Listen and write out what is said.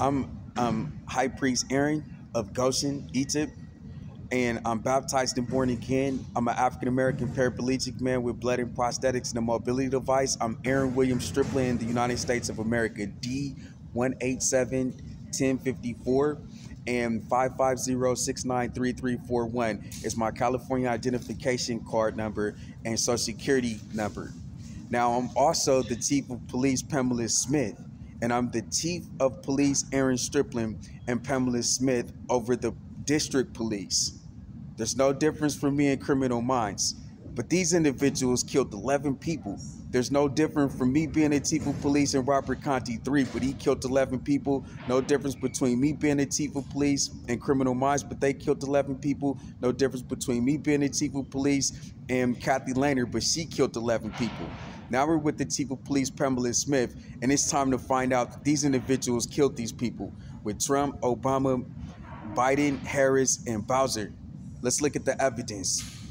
I'm um, High Priest Aaron of Goshen, Egypt, and I'm baptized and born again. I'm an African American paraplegic man with blood and prosthetics and a mobility device. I'm Aaron William Striplin, the United States of America, D187 1054 and 550-693-3341 is my California identification card number and social security number. Now I'm also the chief of police Pamela Smith and I'm the chief of police Aaron Striplin and Pamela Smith over the district police. There's no difference for me in criminal minds. But these individuals killed 11 people. There's no difference from me being a chief of police and Robert Conti 3, but he killed 11 people. No difference between me being a chief of police and criminal minds, but they killed 11 people. No difference between me being a chief of police and Kathy Laner, but she killed 11 people. Now we're with the chief of police, Pamela Smith, and it's time to find out that these individuals killed these people with Trump, Obama, Biden, Harris, and Bowser. Let's look at the evidence.